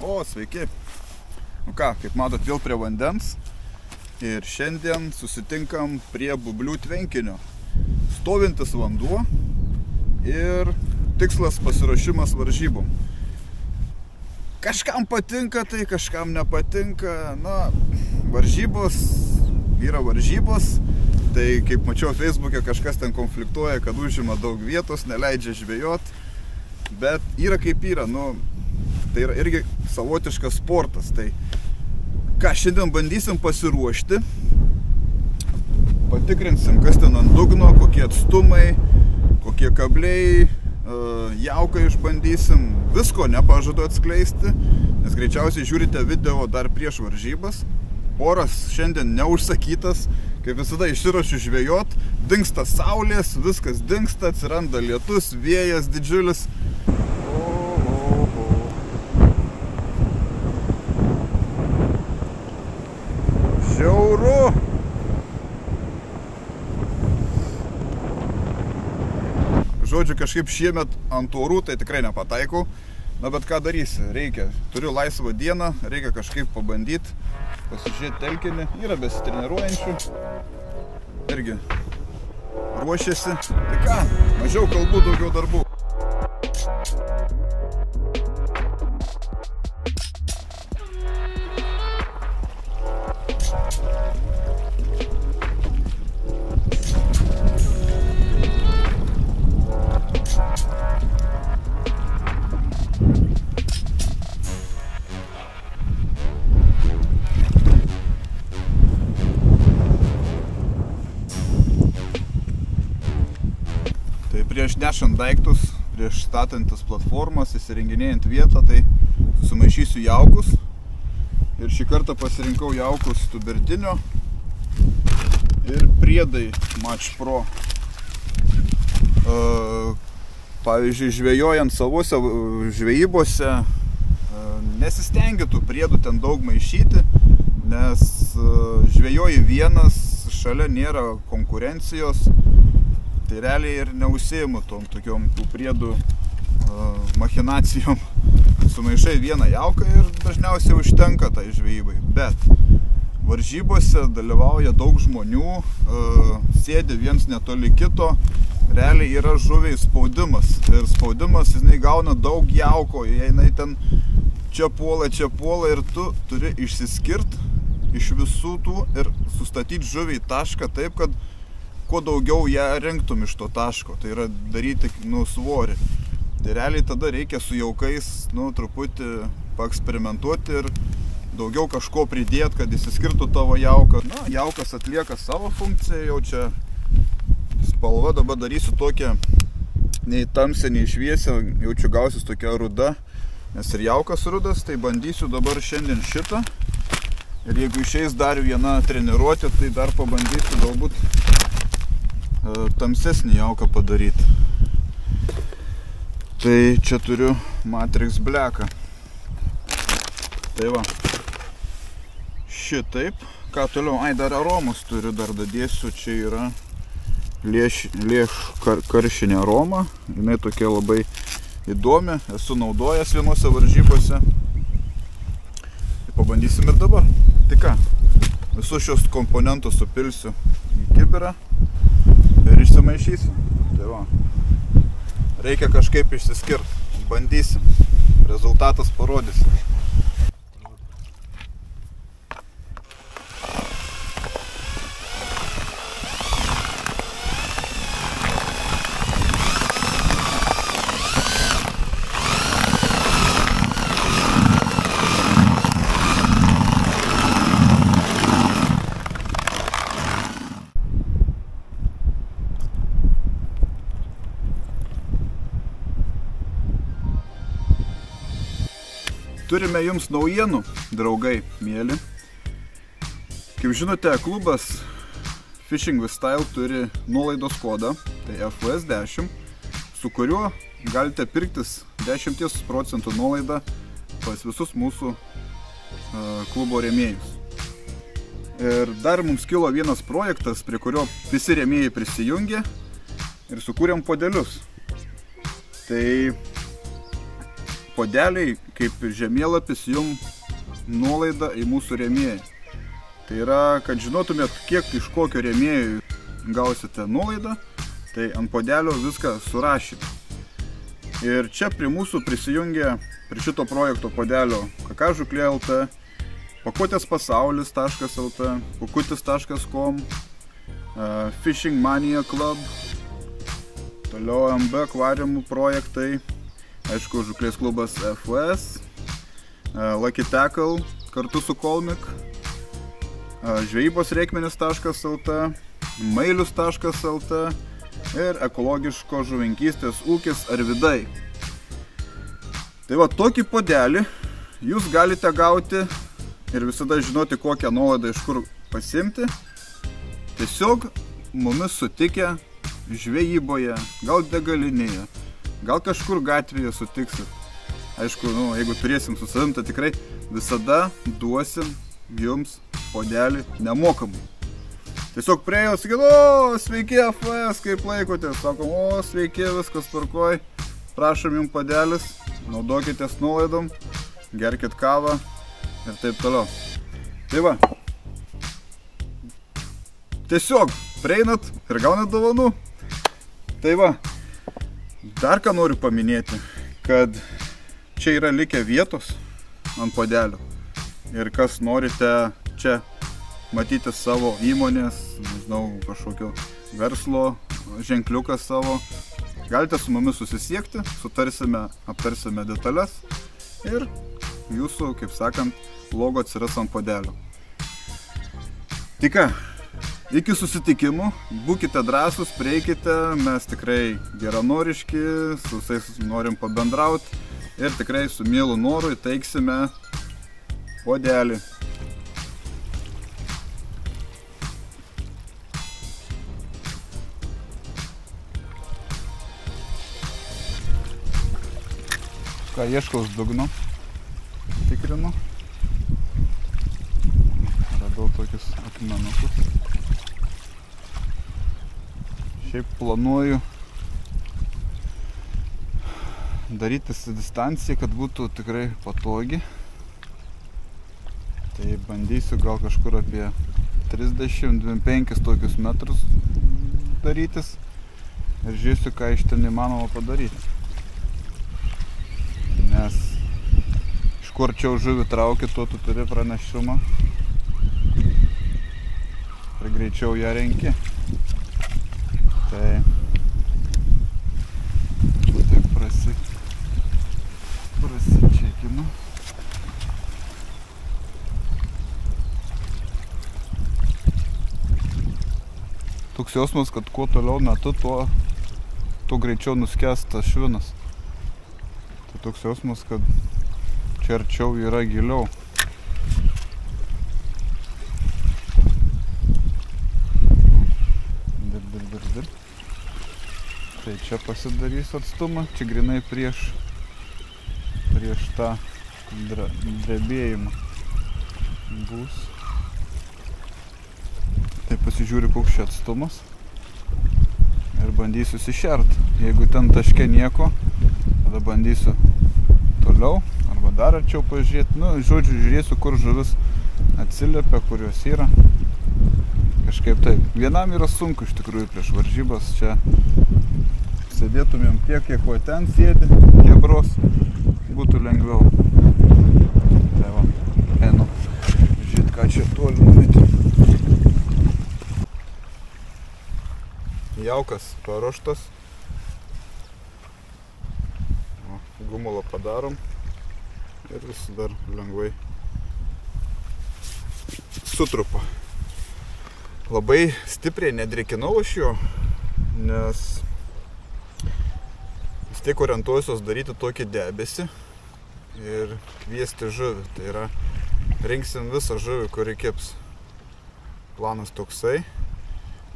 O, sveiki. Nu ką, kaip matot, vėl prie vandens. Ir šiandien susitinkam prie bublių tvenkinio. Stovintis vanduo ir tikslas pasiruošimas varžybom. Kažkam patinka tai, kažkam nepatinka. Na, varžybos yra varžybos. Tai kaip mačiau Facebook'e, kažkas ten konfliktuoja, kad užima daug vietos, neleidžia žvejot. Bet yra kaip yra, nu, tai yra irgi savotiškas sportas. Tai ką šiandien bandysim pasiruošti, patikrinsim, kas ten ant dugno, kokie atstumai, kokie kabliai, jauką išbandysim, visko nepažadu atskleisti, nes greičiausiai žiūrite video dar prieš varžybas. Oras šiandien neužsakytas, kaip visada išsiruošiu žvejot, dinksta saulės, viskas dinksta, atsiranda lietus, vėjas didžiulis. Žodžiu, kažkaip šiemet ant orų tai tikrai nepataikau. Na bet ką darysi, reikia. Turiu laisvą dieną, reikia kažkaip pabandyti, pasižiūrėti telkinį. Yra besitreniruojančių. Irgi ruošiasi. Tai ką, mažiau kalbų, daugiau darbų. Nešant daiktus, prieš statantis platformas, įsirenginėjant vietą, tai sumaišysiu jaukus. Ir šį kartą pasirinkau jaukus tubertinio ir priedai Match Pro. E, pavyzdžiui, žvejojant savose žvejybose, e, nesistengiu tų priedų ten daug maišyti, nes e, žvejoji vienas, šalia nėra konkurencijos, tai realiai ir neužsijimu tom tokiom tų priedų uh, machinacijom. Sumaišai vieną jauką ir dažniausiai užtenka tai žvejybai. Bet varžybose dalyvauja daug žmonių, uh, sėdi viens netoli kito, realiai yra žuviai spaudimas. Ir spaudimas jinai gauna daug jauko, jinai ten čia puola, čia puola ir tu turi išsiskirti iš visų tų ir sustatyti žuviai tašką taip, kad kuo daugiau ją rinktum iš to taško, tai yra daryti nu, svorį. Tai realiai tada reikia su jaukais nu, truputį paeksperimentuoti ir daugiau kažko pridėti, kad įsiskirtų tavo jauką. Na, jaukas atlieka savo funkciją, jau čia spalva dabar darysiu tokią nei tamsią, nei šviesią, jaučiu gausis tokia ruda, nes ir jaukas rudas, tai bandysiu dabar šiandien šitą. Ir jeigu išeis dar viena treniruotė, tai dar pabandysiu galbūt tamsesnį jauką padaryti. Tai čia turiu Matrix Blacką. Tai va. Šitaip. Ką toliau? Ai, dar aromus turiu, dar dadėsiu. Čia yra lieš, lieš kar, karšinė aroma. Jis tokia labai įdomi. Esu naudojęs vienose varžybose. Tai pabandysim ir dabar. Tai ką? Visus šios komponentus supilsiu į kibirą ir išsimaišysiu. Tai va. Reikia kažkaip išsiskirti. Bandysim. Rezultatas parodys. Naujienų, draugai, mėly. Kaip žinote, klubas Fishing with Style turi nuolaidos kodą, tai FVS10, su kuriuo galite pirktis 10 procentų nuolaidą pas visus mūsų klubo rėmėjus. Ir dar mums kilo vienas projektas, prie kurio visi rėmėjai prisijungė ir sukūrėm podelius. Tai podeliai kaip žemėlapis jum nuolaida į mūsų rėmėjai. Tai yra, kad žinotumėt, kiek iš kokio rėmėjų gausite nuolaidą, tai ant podelio viską surašyti. Ir čia prie mūsų prisijungia prie šito projekto podelio kakažuklė LT, pakutėspasaulis.lt, kukutis.com, Fishing Mania Club, toliau MB akvariumų projektai, aišku, žuklės klubas FS, Lucky Tackle kartu su Kolmik, žvejybos reikmenis.lt, mailius.lt ir ekologiško žuvinkystės ūkis Arvidai. Tai va tokį podelį jūs galite gauti ir visada žinoti kokią nuolaidą iš kur pasimti. Tiesiog mumis sutikę žvejyboje, gal degalinėje, gal kažkur gatvėje sutiksit. Aišku, nu, jeigu turėsim su savim, tai tikrai visada duosim jums podelį nemokamai. Tiesiog priejo, sakyt, o, sveiki FS, kaip laikotės, sakom, o, sveiki, viskas tvarkoj, prašom jums padelis, naudokitės nuolaidom, gerkit kavą ir taip toliau. Tai va, tiesiog prieinat ir gaunat dovanų. Tai va, dar ką noriu paminėti, kad čia yra likę vietos ant padelio. Ir kas norite čia matyti savo įmonės, nežinau, kažkokio verslo ženkliuką savo, galite su mumis susisiekti, sutarsime, aptarsime detalės ir jūsų, kaip sakant, logo atsiras ant padelio. Tik ką, iki susitikimų, būkite drąsūs, prieikite, mes tikrai geranoriški, su visais norim pabendrauti ir tikrai su mielu noru įteiksime podelį. ką ieškaus dugno? Tikrinu. Radau tokius akmenukus šiaip planuoju darytis distanciją kad būtų tikrai patogi. Tai bandysiu gal kažkur apie 30-25 tokius metrus darytis ir žiūrėsiu ką iš ten įmanoma padaryti. Nes iš kur arčiau žuvį trauki, tuo tu turi pranešumą. Ir greičiau ją renki. Tai taip prasi, prasičekinu. Toks jausmas, kad kuo toliau metu, tuo, tuo greičiau nuskęs tas švinas toks jausmas, kad čia arčiau yra giliau. Čia pasidarys atstumą, čia grinai prieš, prieš tą drebėjimą bus. Tai pasižiūriu, koks čia atstumas ir bandysiu susišert. Jeigu ten taške nieko, tada bandysiu toliau arba dar arčiau pažiūrėti. Nu, žodžiu, žiūrėsiu, kur žuvis atsiliepia, kur jos yra. Kažkaip taip. Vienam yra sunku iš tikrųjų prieš varžybas čia sėdėtumėm tiek, kiek ko ten sėdi, kebros, būtų lengviau. Tai va, einu, žiūrėt, ką čia toli numetė. Jaukas paruoštas. gumulą padarom ir jis dar lengvai sutrupa. Labai stipriai nedrėkinau aš jo, nes vis tiek orientuosios daryti tokį debesį ir kviesti žuvį. Tai yra rinksim visą žuvį, kuri kips. Planas toksai,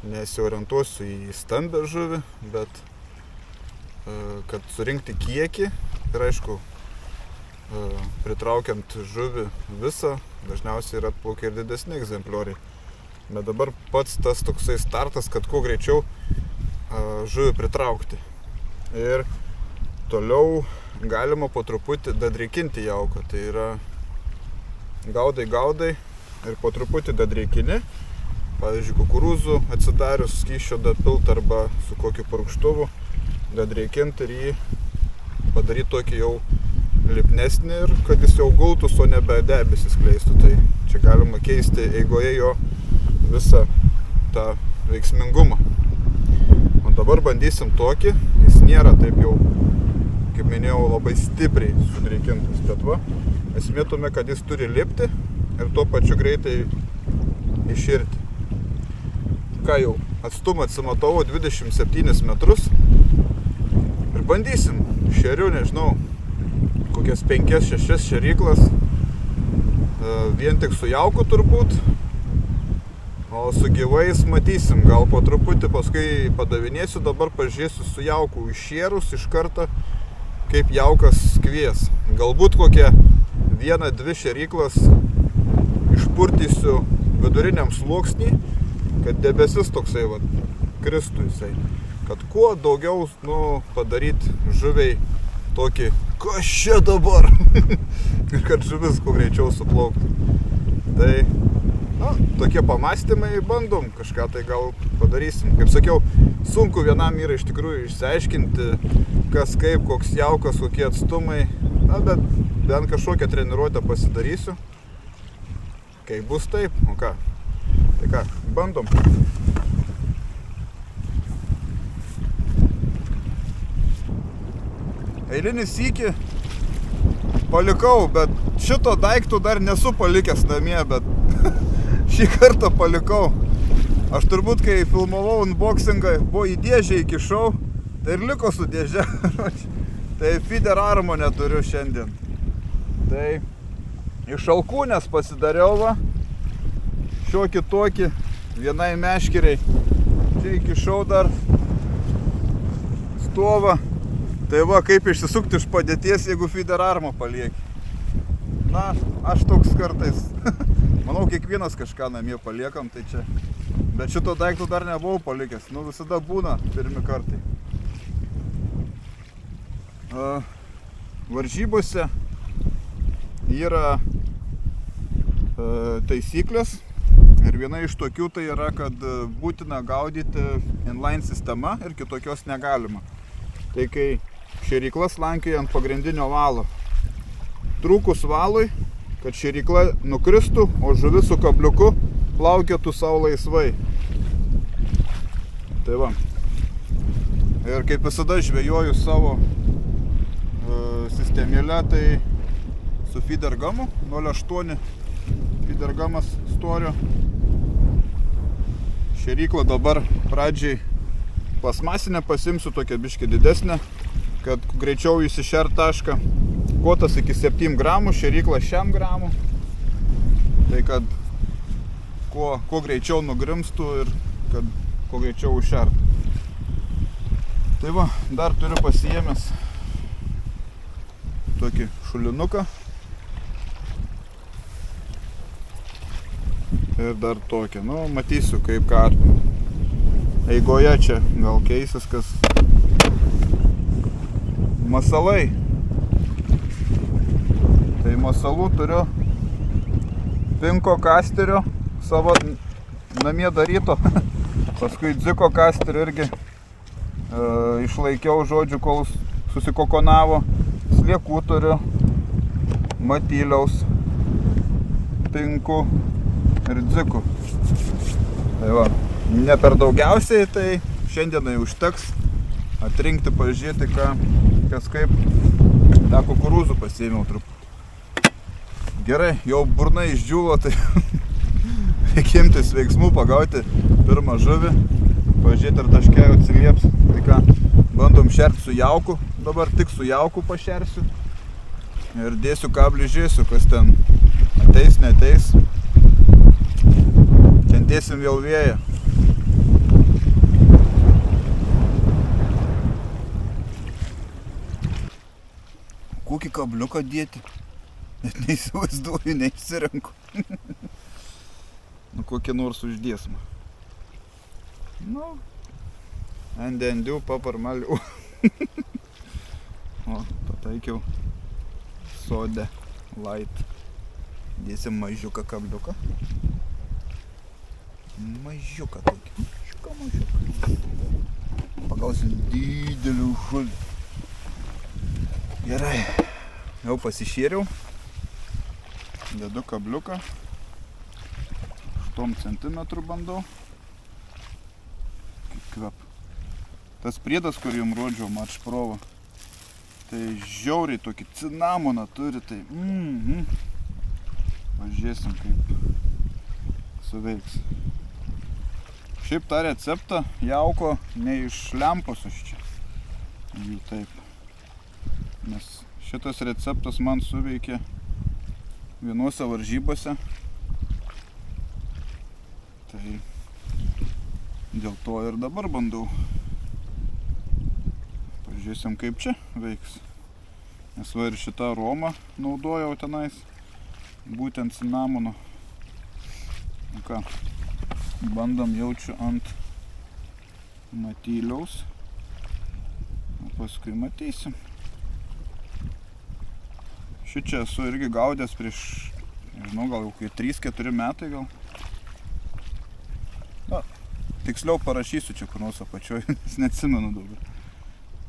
nesiorientuosiu į stambę žuvį, bet e, kad surinkti kiekį ir aišku, e, pritraukiant žuvį visą, dažniausiai yra atplaukia ir didesni egzemplioriai. Bet dabar pats tas toksai startas, kad kuo greičiau e, žuvį pritraukti. Ir Toliau galima po truputį dadreikinti jauką. Tai yra gaudai, gaudai ir po truputį dadreikini. Pavyzdžiui, kukurūzų atsidarius skyšio dapilt arba su kokiu purkštuvu dadreikinti ir jį padaryti tokį jau lipnesnį ir kad jis jau gultus, o nebe debesis kleistų. Tai čia galima keisti eigoje jo visą tą veiksmingumą. O dabar bandysim tokį, jis nėra taip jau, kaip minėjau, labai stipriai sudreikintas, bet va, esmė tome, kad jis turi lipti ir tuo pačiu greitai iširti. Ką jau, atstumą atsimatau 27 metrus ir bandysim. Šeriu, nežinau, kokias 5-6 šeryklas, e, vien tik su jauku turbūt, o su gyvais matysim, gal po truputį paskui padavinėsiu, dabar pažiūrėsiu su jauku iššėrus iš karto, kaip jaukas kvies. Galbūt kokią vieną, dvi šeryklas išpurtysiu viduriniam sluoksnį, kad debesis toksai va, kristų jisai. Kad kuo daugiau nu, padaryti žuviai tokį, kas čia dabar? ir kad žuvis kuo greičiau suplauktų. Tai, nu, tokie pamastymai bandom, kažką tai gal padarysim. Kaip sakiau, sunku vienam yra iš tikrųjų išsiaiškinti, kas kaip, koks jaukas, kokie atstumai. Na, bet bent kažkokią treniruotę pasidarysiu. Kai bus taip, o ką? Tai ką, bandom. eilinį sykį palikau, bet šito daiktų dar nesu palikęs namie, bet šį kartą palikau. Aš turbūt, kai filmavau unboxingą, buvo į dėžę įkišau, tai ir liko su dėžė. tai feeder armo neturiu šiandien. Tai iš alkūnės pasidariau va, šiokį tokį, vienai meškeriai. Čia įkišau dar stovą Tai va, kaip išsisukti iš padėties, jeigu feeder armą palieki. Na, aš toks kartais. Manau, kiekvienas kažką namie paliekam, tai čia. Bet šito daikto dar nebuvau palikęs. Nu, visada būna pirmi kartai. Varžybose yra uh, taisyklės. Ir viena iš tokių tai yra, kad būtina gaudyti inline sistema ir kitokios negalima. Tai kai šeryklas lankioja ant pagrindinio valo. Trūkus valui, kad šerykla nukristų, o žuvis su kabliuku plaukėtų savo laisvai. Tai va. Ir kaip visada žvejoju savo uh, sistemėlę, tai su feeder gamu 0,8 feeder gamas storio. Šeryklą dabar pradžiai plasmasinę pasimsiu tokią biškį didesnę kad greičiau įsišert tašką. Kotas iki 7 gramų, šerykla 6 gramų. Tai kad kuo, kuo greičiau nugrimstų ir kad kuo greičiau užšert. Tai va, dar turiu pasijėmęs tokį šulinuką. Ir dar tokią. Nu, matysiu kaip ką. Eigoje čia gal keisis, kas masalai. Tai masalų turiu pinko kasterio savo namie daryto. Paskui dziko kasterio irgi e, išlaikiau žodžiu, kol susikokonavo. Sliekų turiu, matyliaus, pinku ir dziku. Tai va, ne per daugiausiai, tai šiandienai užteks atrinkti, pažiūrėti, ką, kas kaip. tą kukurūzų pasiėmiau truputį. Gerai, jau burna išdžiūvo, tai reikia imtis veiksmų, pagauti pirmą žuvį, pažiūrėti, ar taškė atsilieps. Tai ką, bandom šerti su jauku, dabar tik su jauku pašersiu. Ir dėsiu kablį, žiūrėsiu, kas ten ateis, neteis. Kentėsim vėl vėją. kokį kabliuką dėti. Net neįsivaizduoju, neįsirenku. nu, kokį nors uždėsmą. Nu, endendių paparmalių. Pataikiau sode light. Dėsim mažiuką kabliuką. Mažiuką tokį. Mažiuką, mažiuką. Pagausim didelių žuvį. Gerai. Jau pasišėriau. Dedu kabliuką. 8 cm bandau. Kaip kvep. Tas priedas, kurį jums rodžiau, March Provo. Tai žiauriai tokį cinamoną turi, tai mm -hmm. Pažiūrėsim, kaip suveiks. Šiaip tą receptą jauko ne iš lempos aš čia. Jų taip. Nes šitas receptas man suveikė vienuose varžybose. Tai dėl to ir dabar bandau. Pažiūrėsim kaip čia veiks. Nes va ir šitą aromą naudojau tenais. Būtent cinamono. Nu ką, bandom jaučiu ant matyliaus. O paskui matysim. Šičia esu irgi gaudęs prieš, nežinau, gal kai 3-4 metai gal. Na, tiksliau parašysiu čia kur nors apačioj, nes neatsimenu dabar.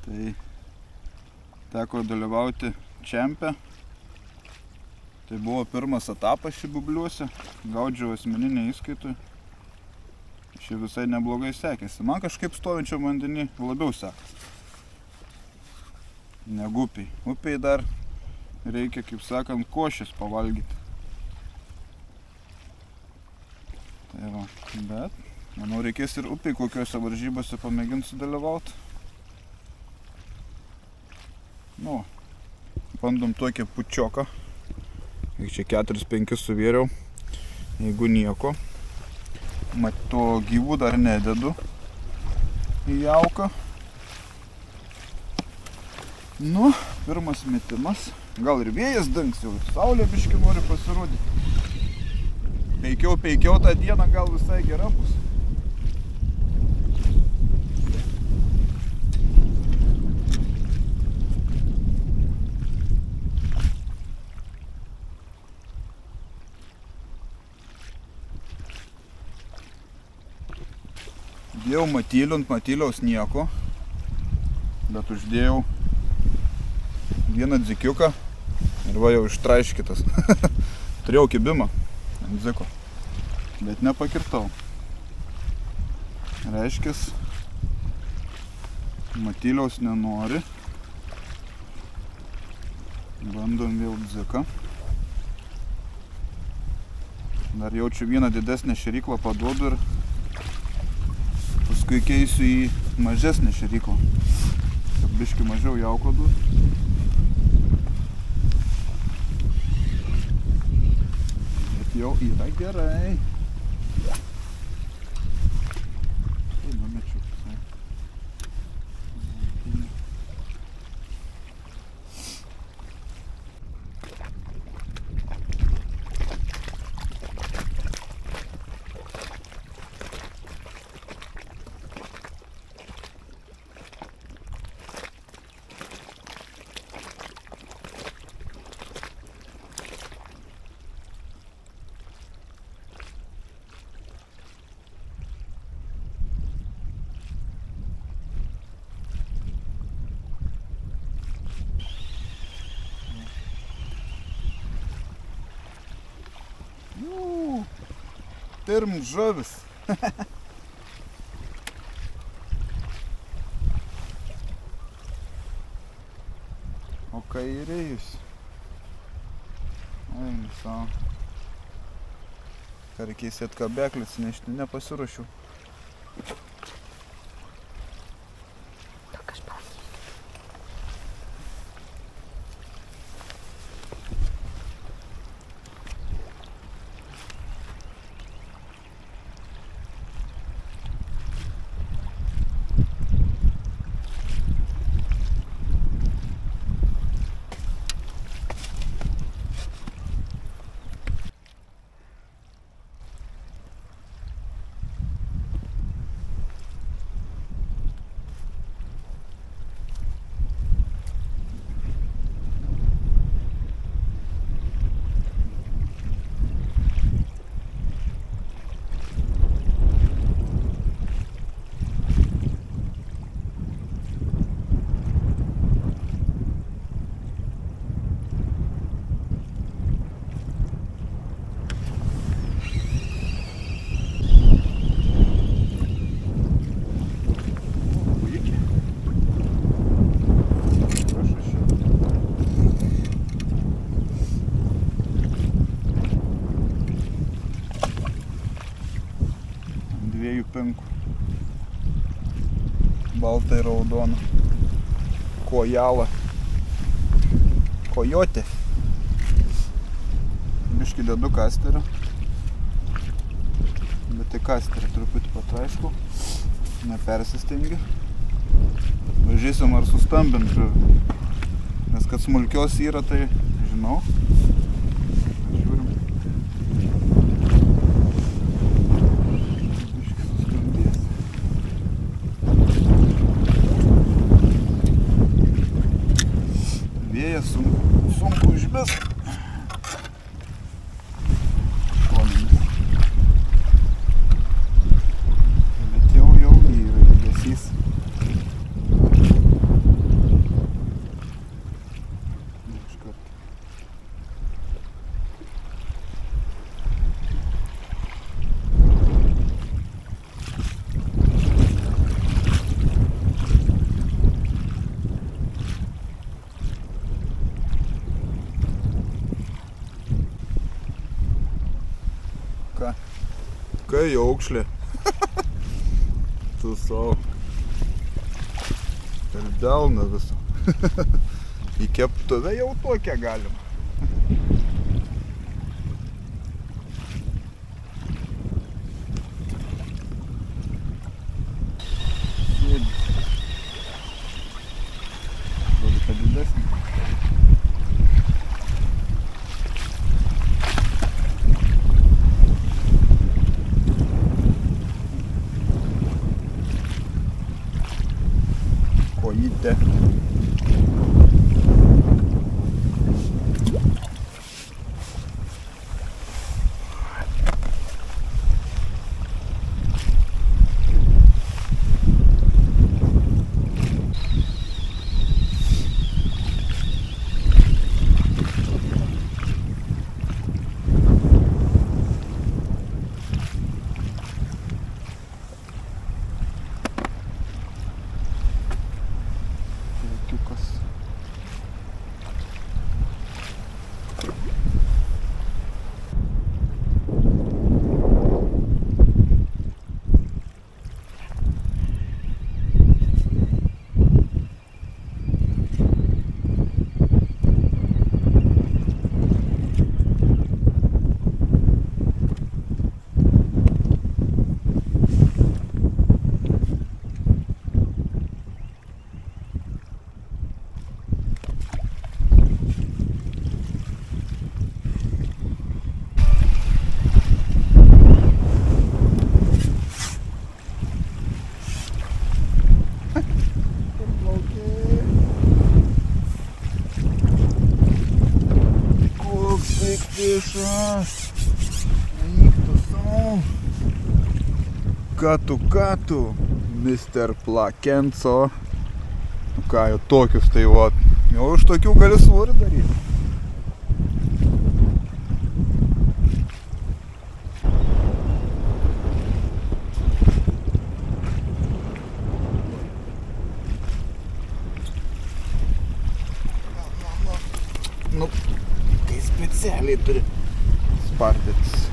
Tai teko dalyvauti čempę. Tai buvo pirmas etapas šį bubliuose. Gaudžiau asmeninę įskaitą. Šį visai neblogai sekėsi. Man kažkaip stovinčiam vandenį labiau sekasi. Negu upiai. Upiai dar reikia, kaip sakant, košės pavalgyti. Tai va, bet manau reikės ir upiai kokiuose varžybose pamėginti sudalyvauti. Nu, bandom tokį pučioką. Ir čia 4-5 suvėriau. Jeigu nieko. Mat, to gyvų dar nededu į jauką. Nu, pirmas metimas. Gal ir vėjas dangs jau, ir saulė biški nori pasirodyti. Peikiau, peikiau tą dieną gal visai gera bus. Dėjau matylių, ant matyliaus nieko, bet uždėjau vieną dzikiuką ir va jau ištraiškytas. Turėjau kibimą ant dziko, bet nepakirtau. Reiškis, matyliaus nenori. Bandom vėl dziką. Dar jaučiu vieną didesnę šeryklą paduodu ir paskui keisiu į mažesnę šeryklą. Kad biški mažiau jauko duodu. Jau yra gerai. Tai pirm žuvis. o kairėjus. Einu savo. Ką reikės atkabeklis nešti, nepasiruošiau. Baltai raudona. Kojala. Kojotė. Biški dedu kasterį. Bet tai kasterį truputį patraiškau. Nepersistengi. Važiuosim ar sustambint žuvį. Nes kad smulkios yra, tai žinau. Žiūrim. Biškį sustambės. Vėjas sunku, sunku išmest. Šoninis. Bet jau jau yra judesys. Iškart. Ką? Kai aukšlė. tu savo. Ir delną visą. Į keptuvę jau tokią galima. Que Tucas. Ką tu, Mr. Plakenco. Nu ką, jau tokius tai va. Jau iš tokių gali svorį daryti. Nu, tai specialiai turi spardytis.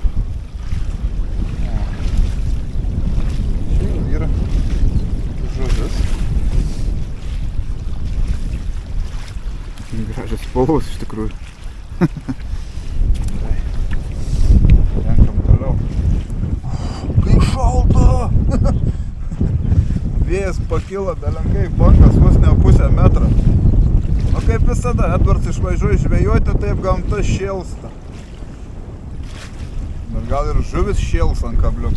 Yra žuvis. Gražios spalvos iš tikrųjų. Gerai. Renkam toliau. Kai šalta! Vėjas pakilo, belenkai bangas vos ne pusę metrą. O kaip visada, Edvards išvažiuoja žvejoti, taip gamta šėlsta. Bet gal ir žuvis šėls ant kablių.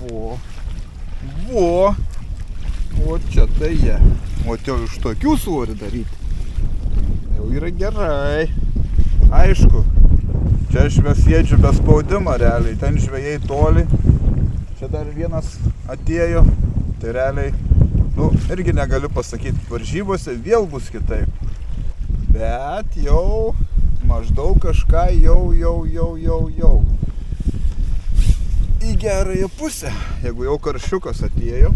Vo. Vo. O čia tai jie. O jau iš tokių svorį daryti. Jau yra gerai. Aišku. Čia aš vis sėdžiu be spaudimo realiai. Ten žvėjai toli. Čia dar vienas atėjo. Tai realiai, nu, irgi negaliu pasakyti, varžybose vėl bus kitaip. Bet jau maždaug kažką jau, jau, jau, jau, jau. Į gerąją pusę, jeigu jau karšiukas atėjo.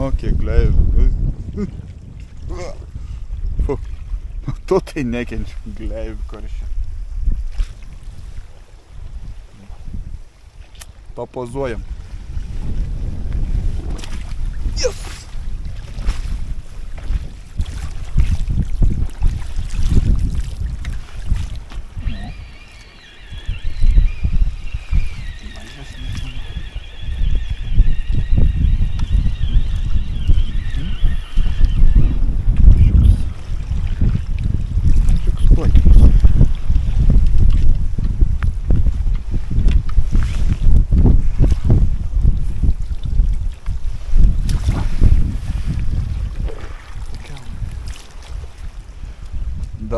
O, kiek gleivių. Fu. Tu tai nekenčiu gleivių karščių. Papozuojam. Yes.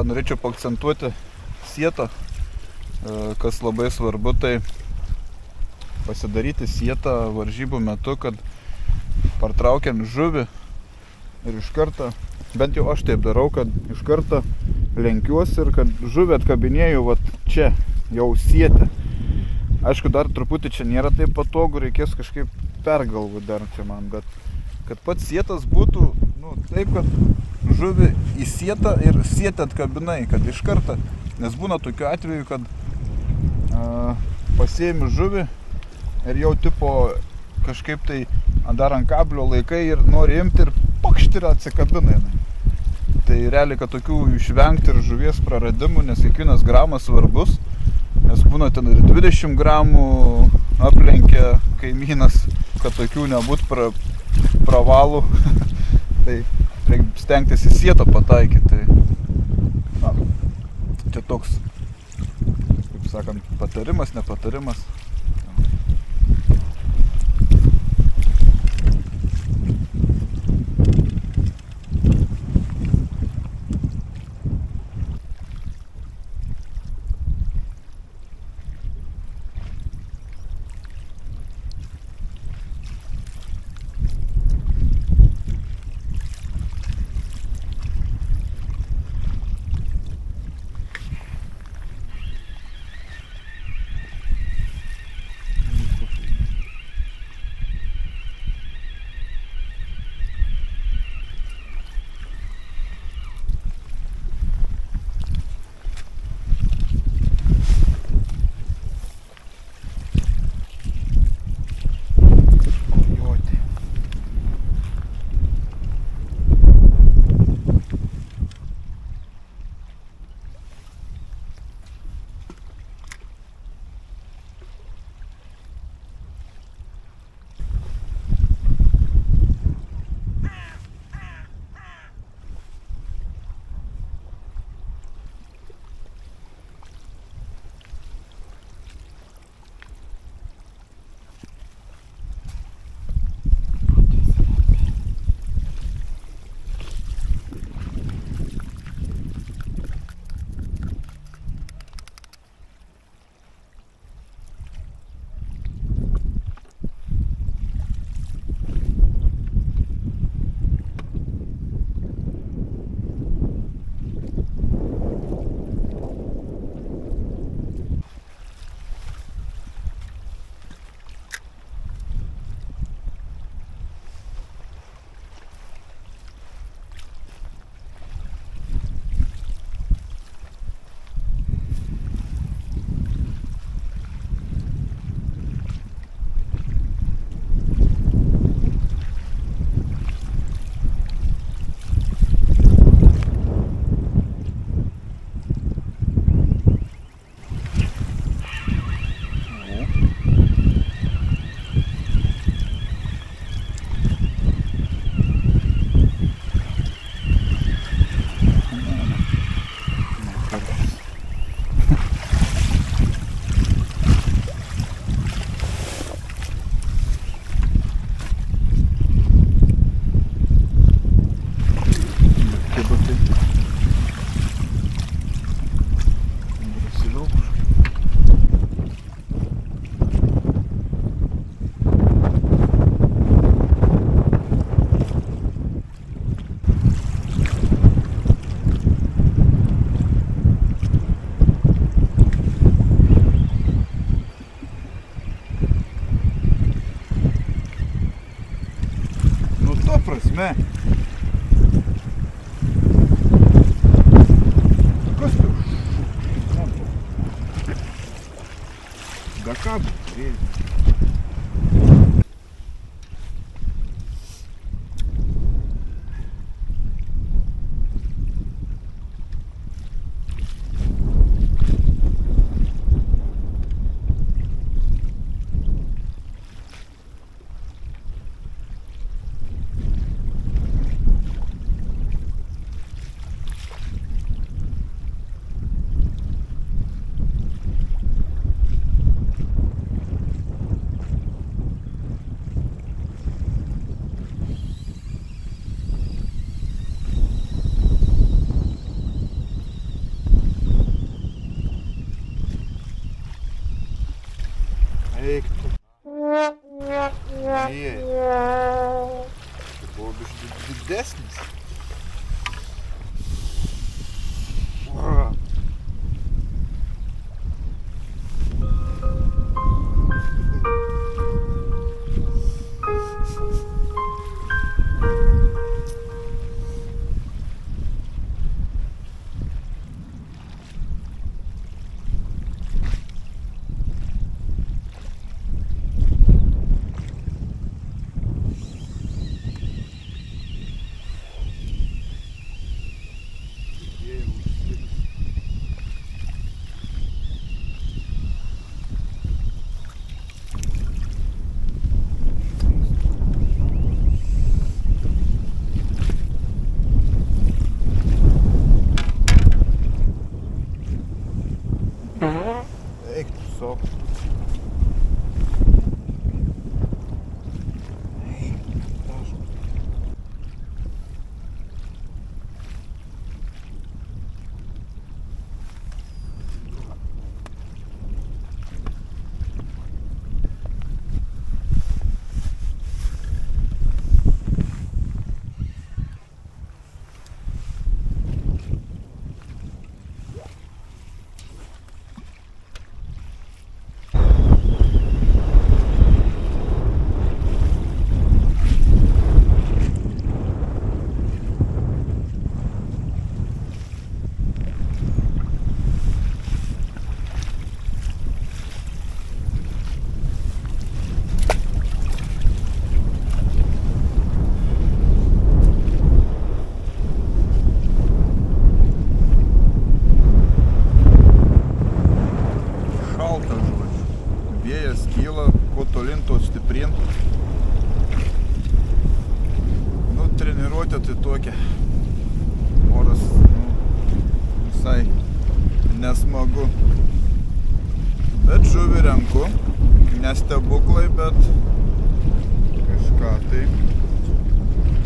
Dar norėčiau pakcentuoti sietą, e, kas labai svarbu, tai pasidaryti sietą varžybų metu, kad partraukiant žuvį ir iš karto, bent jau aš taip darau, kad iš karto lenkiuosi ir kad žuvį atkabinėjau vat čia, jau sietę. Aišku, dar truputį čia nėra taip patogu, reikės kažkaip pergalvoti dar čia man, bet kad pats sietas būtų, nu, taip, kad žuvį į sietą ir sietę atkabinai, kad iš karto, nes būna tokiu atveju, kad a, pasiemi žuvį ir jau tipo kažkaip tai dar ant kablio laikai ir nori imti ir pakšti ir atsikabinai. Tai realiai, kad tokių išvengti ir žuvies praradimų, nes kiekvienas gramas svarbus, nes būna ten ir 20 gramų aplenkia kaimynas, kad tokių nebūt pra, pravalų. tai reikia stengtis į sietą pataikyti. Tai, na, čia toks, kaip sakant, patarimas, nepatarimas. Tokia. Oras, nu, visai nesmagu. Bet žuvį renku. Nestebuklai, bet kažką tai,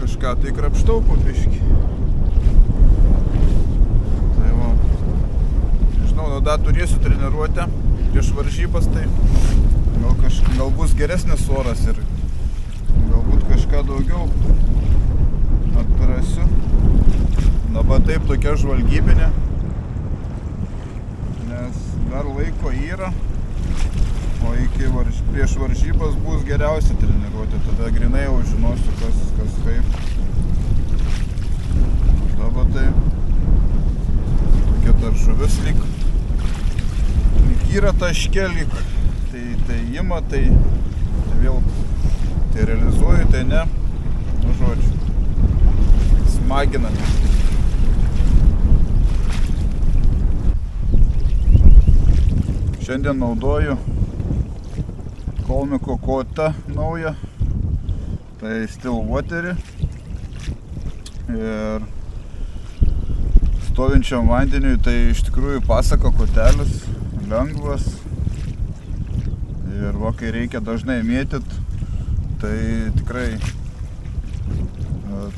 kažką tai krapštau po biškį. Tai va, nežinau, nu dar turėsiu treniruotę prieš varžybas, tai gal, kaž, gal bus geresnis oras ir galbūt kažką daugiau atrasiu. Dabar taip tokia žvalgybinė, nes dar laiko yra, o iki varž, prieš varžybas bus geriausia treniruotė, tada grinai jau žinosiu, kas, kas kaip. Dabar tai tokia dar žuvis lyg lyg yra taške, lyg tai, tai ima, tai, tai vėl tai realizuoju, tai ne. Nu, žodžiu, smaginami. Šiandien naudoju Kolmiko kotą naują, tai Stillwaterį ir stovinčiam vandeniui tai iš tikrųjų pasaka kotelis, lengvas ir va kai reikia dažnai mėtyt, tai tikrai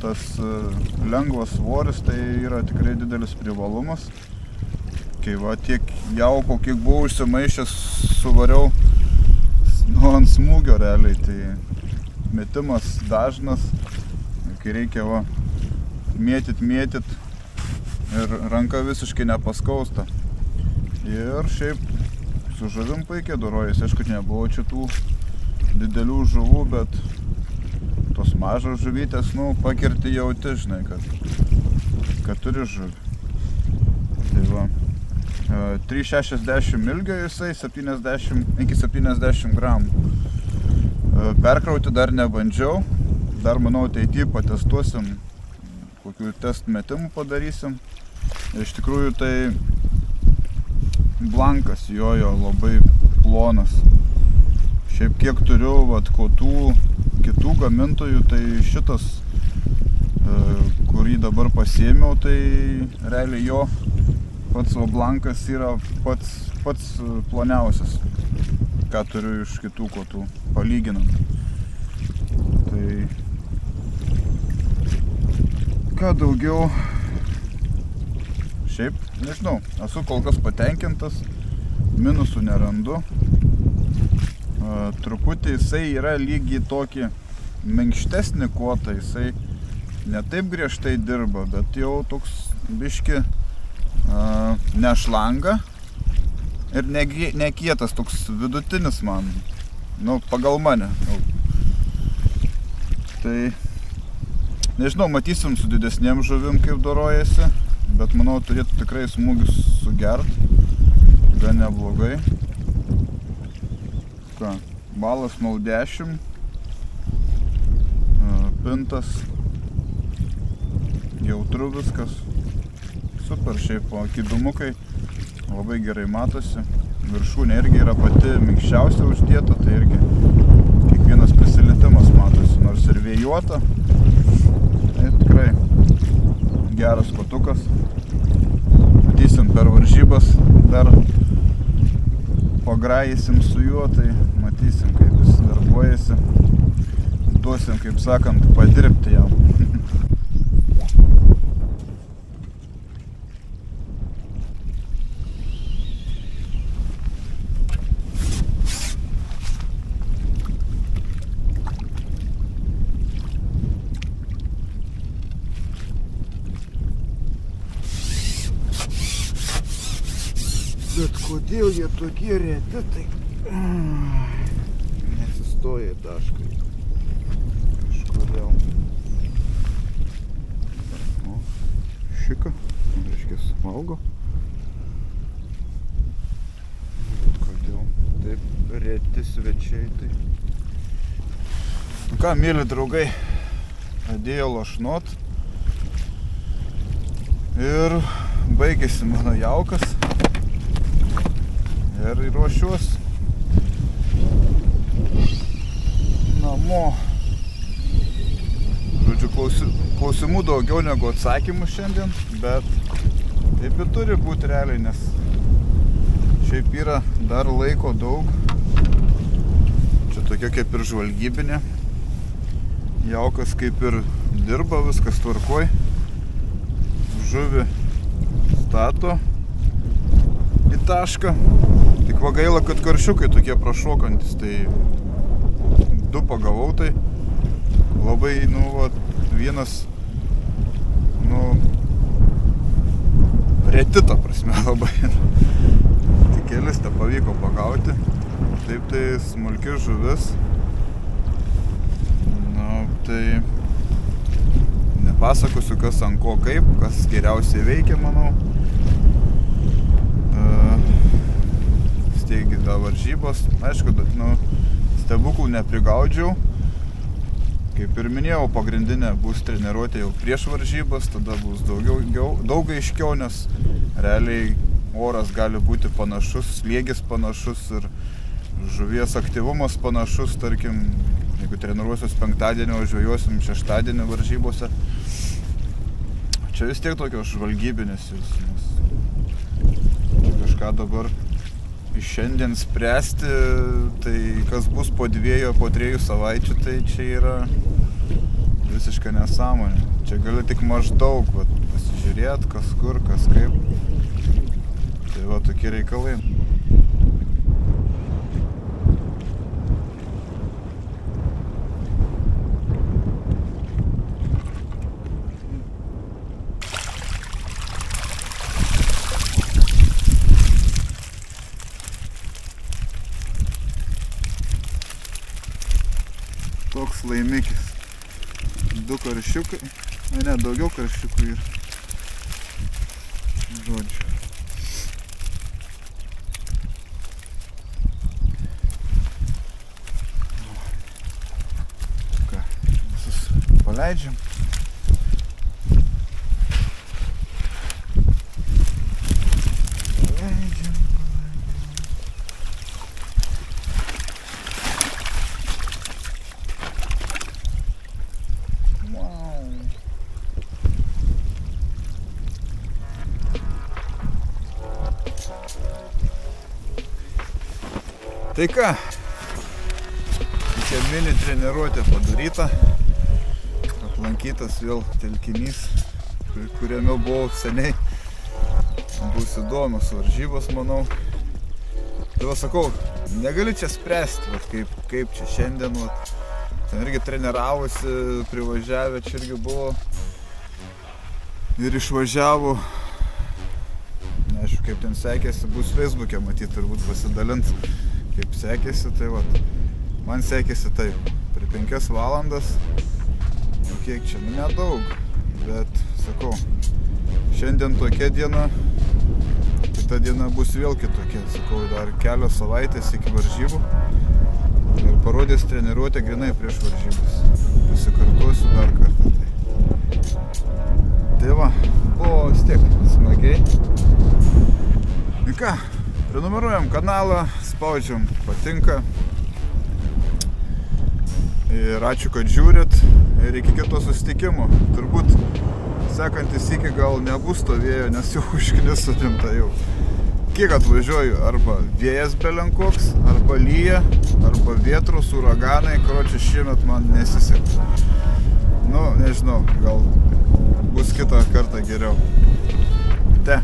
tas e, lengvas svoris tai yra tikrai didelis privalumas. Kai va tiek jauko, kiek buvau išsimaišęs, suvariau nu, ant smūgio realiai, tai metimas dažnas, kai reikia va mėtyt, mėtyt ir ranka visiškai nepaskausta. Ir šiaip su žuvim puikiai dorojasi, aišku, nebuvo čia tų didelių žuvų, bet tos mažos žuvytės, nu, pakirti jauti, žinai, kad, kad turi žuvį. Tai va. E, 360 ilgio jisai, 70, iki 70 gramų. E, Perkrauti dar nebandžiau, dar manau ateityje patestuosim, kokių test metimų padarysim. Iš tikrųjų tai blankas jojo labai plonas. Šiaip kiek turiu vat, kotų kitų gamintojų, tai šitas, e, kurį dabar pasėmiau, tai realiai jo pats o blankas yra pats, pats ploniausias, ką turiu iš kitų kotų, palyginant. Tai ką daugiau šiaip, nežinau, esu kol kas patenkintas, minusų nerandu. Truputį jisai yra lygiai tokį minkštesnį kuotą, jisai ne taip griežtai dirba, bet jau toks biški nešlanga ir nekietas, toks vidutinis man, nu, pagal mane. Nu. Tai nežinau, matysim su didesnėm žuvim, kaip dorojasi bet manau turėtų tikrai smūgius sugert, gan neblogai. Ką, balas 010, pintas, jautru viskas, super šiaip, o kidumukai labai gerai matosi, viršūnė irgi yra pati minkščiausia uždėta, tai irgi kiekvienas prisilietimas matosi, nors ir vėjuota, tai tikrai geras kotukas. Matysim per varžybas dar pagrajisim su juo, tai matysim kaip jis darbuojasi. Duosim, kaip sakant, padirbti jam. Bet kodėl jie tokie reti, tai nesistoja taškai. Kažkodėl. O, šika, reiškia, valgo. Kodėl taip reti svečiai, tai... Nu ką, mėly draugai, atėjo lašnot. Ir baigėsi mano jaukas ir ruošiuos namo. Žodžiu, klausimų daugiau negu atsakymų šiandien, bet taip ir turi būti realiai, nes šiaip yra dar laiko daug. Čia tokia kaip ir žvalgybinė. Jaukas kaip ir dirba, viskas tvarkoj. Žuvi stato į tašką. Tik va gaila, kad karšiukai tokie prašokantis, tai du pagavau tai labai, nu, va, vienas, nu, reti ta prasme labai. Tik kelis te pavyko pagauti. Taip tai smulki žuvis. Nu, tai nepasakosiu, kas ant ko kaip, kas geriausiai veikia, manau. Steigita varžybos. Aišku, nu, stebuklų neprigaudžiau. Kaip ir minėjau, pagrindinė bus treniruotė jau prieš varžybas, tada bus daugiau, daug aiškiau, nes realiai oras gali būti panašus, slėgis panašus ir žuvies aktyvumas panašus, tarkim, jeigu treniruosius penktadienį, o žvejosim šeštadienį varžybose. Čia vis tiek tokios žvalgybinės jūs, nes kažką dabar šiandien spręsti, tai kas bus po dviejų, po trijų savaičių, tai čia yra visiška nesąmonė. Čia gali tik maždaug vat, pasižiūrėti, kas kur, kas kaip. Tai va tokie reikalai. toks laimikis. du karšiukai, ne, daugiau karšiukų yra. Žodžiu. Tai ką, čia mini treniruotė padaryta, aplankytas vėl telkinys, kur- kuriame buvau seniai, bus įdomus varžybos, manau. Tai va sakau, negali čia spręsti, vat, kaip, kaip čia šiandien, vat, ten irgi treniravosi, privažiavę čia irgi buvo. Ir išvažiavo. Neaišku, kaip ten sekėsi, bus Facebook'e matyti, turbūt pasidalint, kaip sekėsi, tai va. Man sekėsi taip, per penkias valandas, nu kiek čia, nu nedaug, bet sakau, šiandien tokia diena, kita diena bus vėl kitokia, sakau, dar kelios savaitės iki varžybų ir parodys treniruotę grinai prieš varžybas. Pasikartosiu dar kartą. Tai, tai va, buvo vis tiek smagiai. Ir ką, prenumeruojam kanalą, spaudžiam patinka. Ir ačiū, kad žiūrit. Ir iki kito susitikimo. Turbūt sekantis iki gal nebus to vėjo, nes jau užknisu rimta jau. Kiek atvažiuoju, arba vėjas belenkoks, arba lyja, arba vėtrus, uraganai, kročią šiemet man nesiseka. Nu, nežinau, gal bus kitą kartą geriau. Te.